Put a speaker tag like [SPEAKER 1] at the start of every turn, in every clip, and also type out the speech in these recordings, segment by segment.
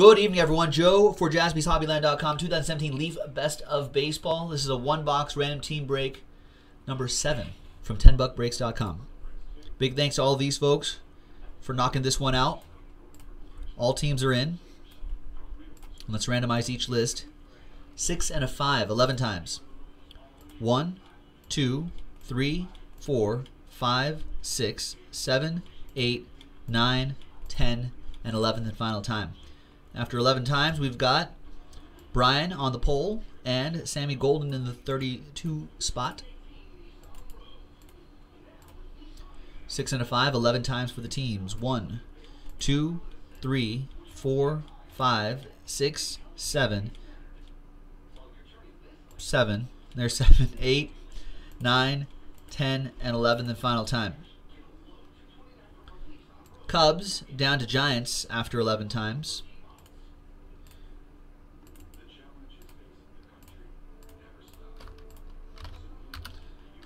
[SPEAKER 1] Good evening, everyone. Joe for JaspysHobbyland.com 2017 Leaf Best of Baseball. This is a one box random team break number seven from 10buckbreaks.com. Big thanks to all these folks for knocking this one out. All teams are in. Let's randomize each list. Six and a five, 11 times. One, two, three, four, five, six, seven, eight, nine, ten, and 11th and final time. After 11 times, we've got Brian on the pole and Sammy Golden in the 32 spot. Six and a five, 11 times for the teams. One, two, three, four, five, six, seven, seven. There's seven, eight, nine, ten, and 11 the final time. Cubs down to Giants after 11 times.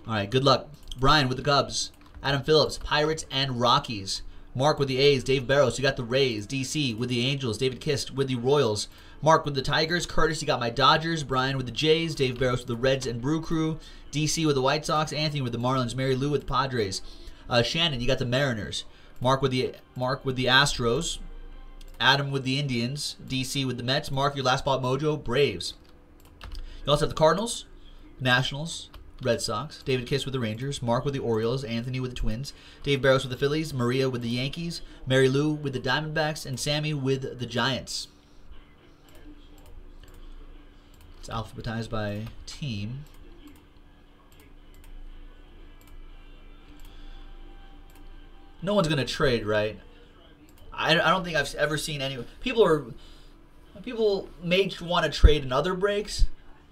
[SPEAKER 1] All right, good luck. Brian with the Cubs. Adam Phillips, Pirates and Rockies. Mark with the A's. Dave Barrows, you got the Rays. DC with the Angels. David Kist with the Royals. Mark with the Tigers. Curtis, you got my Dodgers. Brian with the Jays. Dave Barrows with the Reds and Brew Crew. DC with the White Sox. Anthony with the Marlins. Mary Lou with the Padres. Uh, Shannon, you got the Mariners. Mark with the Mark with the Astros. Adam with the Indians. DC with the Mets. Mark, your last spot mojo. Braves. You also have the Cardinals, Nationals, Red Sox, David Kiss with the Rangers, Mark with the Orioles, Anthony with the Twins, Dave Barrows with the Phillies, Maria with the Yankees, Mary Lou with the Diamondbacks, and Sammy with the Giants. It's alphabetized by team. No one's gonna trade, right? I, I don't think I've ever seen any. People are people may want to trade in other breaks,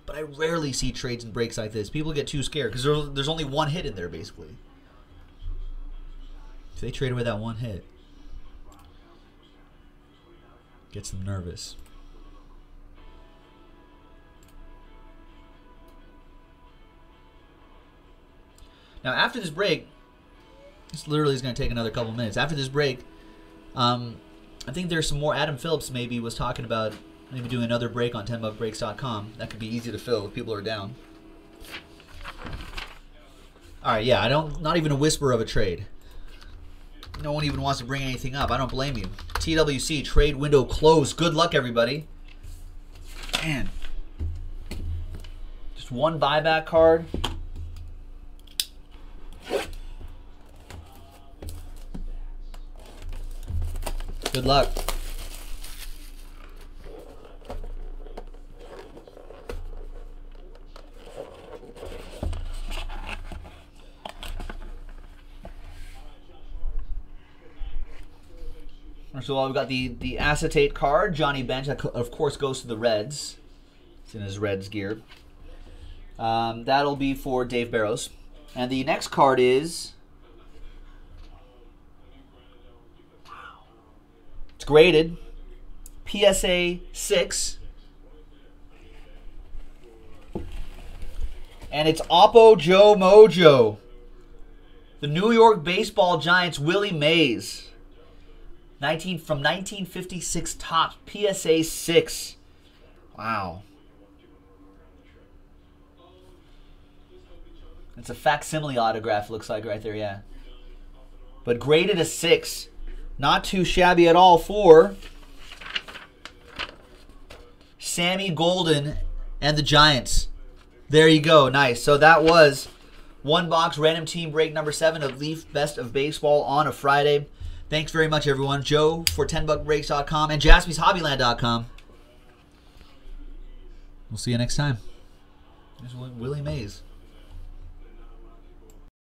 [SPEAKER 1] but I rarely see trades and breaks like this. People get too scared because there's, there's only one hit in there, basically. If they trade away that one hit, gets them nervous. Now, after this break, this literally is going to take another couple minutes. After this break, um, I think there's some more. Adam Phillips maybe was talking about maybe doing another break on 10buckbreaks.com. That could be easy to fill if people are down. All right, yeah, I don't. Not even a whisper of a trade. No one even wants to bring anything up. I don't blame you. TWC trade window closed. Good luck, everybody. Man, just one buyback card. Good luck. So we've got the the acetate card, Johnny Bench. That of course goes to the Reds. It's in his Reds gear. Um, that'll be for Dave Barrows. And the next card is. It's graded. PSA 6. And it's Oppo Joe Mojo. The New York Baseball Giants, Willie Mays. 19 from 1956 Topps PSA 6. Wow. It's a facsimile autograph looks like right there, yeah. But graded a 6. Not too shabby at all for Sammy Golden and the Giants. There you go. Nice. So that was one box random team break number 7 of Leaf Best of Baseball on a Friday. Thanks very much, everyone. Joe for 10buckbreaks.com and jaspyshobbyland.com. We'll see you next time. There's Willie Mays.